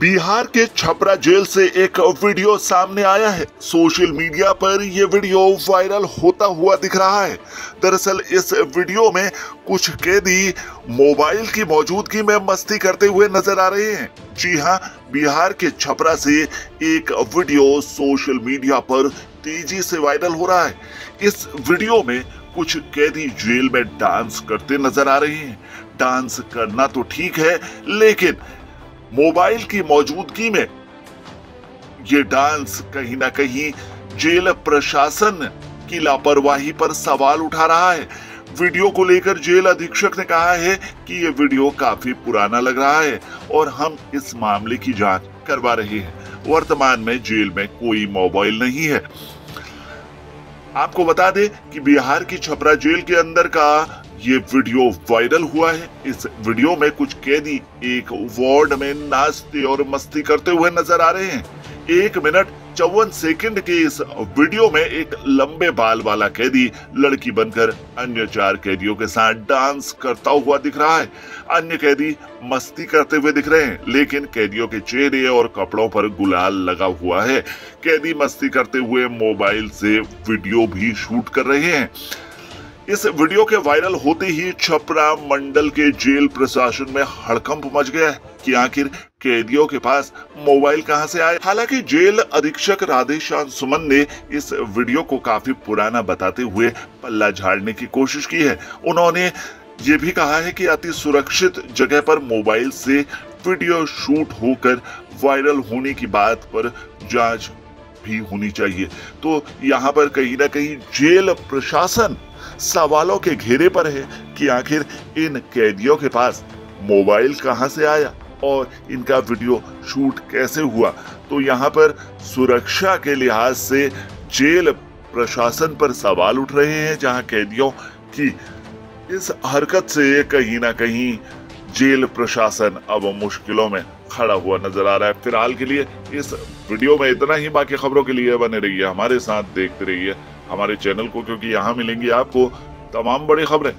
बिहार के छपरा जेल से एक वीडियो सामने आया है। सोशल मीडिया पर यह वीडियो वायरल होता हुआ दिख रहा है। दरअसल इस वीडियो में कुछ कैदी मोबाइल की मौजूदगी में मस्ती करते हुए नज़र आ रहे हैं। जी हाँ बिहार के छपरा से एक वीडियो सोशल मीडिया पर तेज़ी से वायरल हो रहा है। इस वीडियो में कुछ कैदी जेल में डांस करते नज़र आ रहे हैं। डांस करना तो ठीक है, लेकिन मोबाइल की मौजूदगी में। ये डांस कहीं ना कहीं जेल प्रशासन की लापरवाही पर सवाल उठा रहा है। वीडियो को लेकर जेल अधीक्षक ने कहा है कि ये वीडियो काफ़ी पुराना लग रहा है और हम इस मामले की जाँच करवा रहे हैं। वर्तमान में जेल में कोई मोबाइल नहीं है। आपको बता दें कि बिहार की छपरा जेल के अंदर का ये वीडियो वायरल हुआ है। इस वीडियो में कुछ कैदी एक वार्ड में नाचते और मस्ती करते हुए नज़र आ रहे हैं। एक मिनट, चौवन सेकंड के इस वीडियो में एक लंबे बाल वाला कैदी, लड़की बनकर अन्य चार कैदियों के साथ डांस करता हुआ दिख रहा है। अन्य कैदी मस्ती करते हुए दिख रहे हैं, लेकिन कैदियों के चेहरे और कपड़ों पर गुलाल लगा हुआ है। कैदी मस्ती करते हुए मोबाइल से वीडियो भी शूट कर रहे हैं। इस वीडियो के वायरल होते ही छपरा मंडल के जेल प्रशासन में हड़कंप मच गया कि आखिर कैदियों के पास मोबाइल कहाँ से आए? हालाँकि जेल अधीक्षक राधेश्याम सुमन ने इस वीडियो को काफ़ी पुराना बताते हुए पल्ला झाड़ने की कोशिश की है। उन्होंने ये भी कहा है कि अति सुरक्षित जगह पर मोबाइल से वीडियो शूट होकर वायरल होने की बात पर जाँच भी होनी चाहिए। तो यहाँ पर कहीं ना कहीं जेल प्रशासन सवालों के घेरे पर है कि आखिर इन कैदियों के पास मोबाइल कहाँ से आया और इनका वीडियो शूट कैसे हुआ? तो यहाँ पर सुरक्षा के लिहाज से जेल प्रशासन पर सवाल उठ रहे हैं, जहाँ कैदियों की इस हरकत से कहीं ना कहीं जेल प्रशासन अब मुश्किलों में खड़ा हुआ नज़र आ रहा है। फ़िलहाल के लिए इस वीडियो में इतना ही। बाकी खबरों के लिए बने रहिए हमारे साथ, देखते रहिए हमारे चैनल को क्योंकि यहाँ मिलेंगी आपको तमाम बड़ी खबरें।